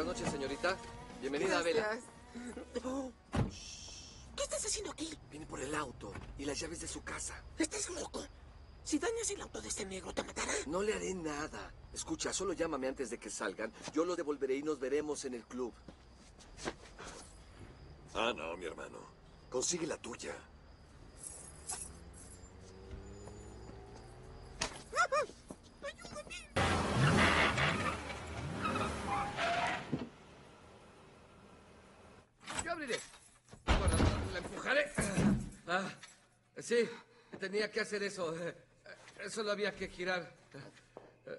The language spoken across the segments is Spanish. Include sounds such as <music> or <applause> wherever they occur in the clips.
Buenas noches, señorita. Bienvenida, Vela. Gracias. Oh. <gasps> ¿Qué estás haciendo aquí? Viene por el auto y las llaves de su casa. ¿Estás loco? Si dañas el auto de este negro, ¿te matará? No le haré nada. Escucha, solo llámame antes de que salgan. Yo lo devolveré y nos veremos en el club. Ah, no, mi hermano. Consigue la tuya. Abriré. Bueno, la empujaré. Ah, sí, tenía que hacer eso. Solo había que girar.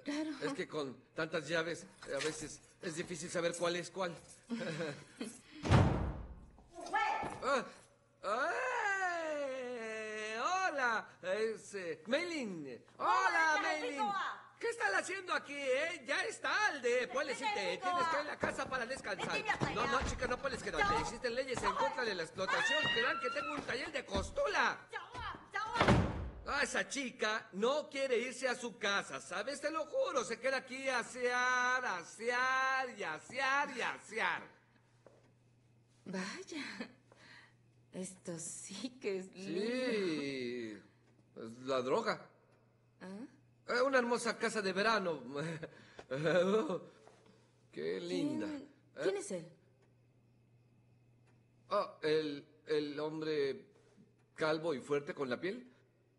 Claro. Es que con tantas llaves, a veces es difícil saber cuál es cuál. Ah, ¡ay! ¡Hola! Es eh, Meilin. ¡Hola, Meilin! ¿Qué están haciendo aquí, eh? Ya es tarde. Puedes irte. Tienes que ir a la casa para descansar. No, no, chica, no puedes quedarte. Existen leyes en contra de la explotación. Crean que tengo un taller de costura. Ah, esa chica no quiere irse a su casa, ¿sabes? Te lo juro, se queda aquí a asear, asear y asear y asear. Vaya. Esto sí que es lindo. Sí, es la droga. Eh, Una hermosa casa de verano. Oh, <laughs> Qué linda. ¿Quién, Eh, quién es él? ah, el, el hombre calvo y fuerte con la piel.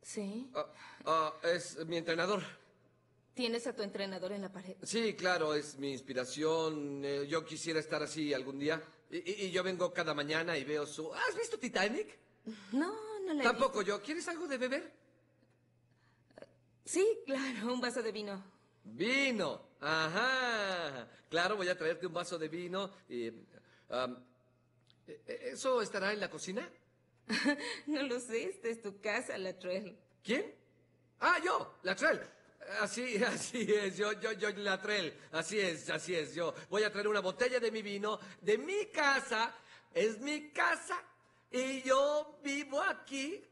Sí. Ah, ah, es mi entrenador. ¿Tienes a tu entrenador en la pared? Sí, claro, es mi inspiración. Eh, yo quisiera estar así algún día. Y, y- y yo vengo cada mañana y veo su... ¿Has visto Titanic? No, no le he Tampoco visto. yo. ¿Quieres algo de beber? Sí, claro, un vaso de vino. Vino. Ajá. Claro, voy a traerte un vaso de vino. Y, am, ¿e- ¿Eso estará en la cocina? <laughs> No lo sé, esta es tu casa, Latrell. ¿Quién? Ah, yo, Latrell. Así, <laughs> así es, yo, yo, yo, Latrell. Así es, así es, yo. Voy a traer una botella de mi vino de mi casa. Es mi casa. Y yo vivo aquí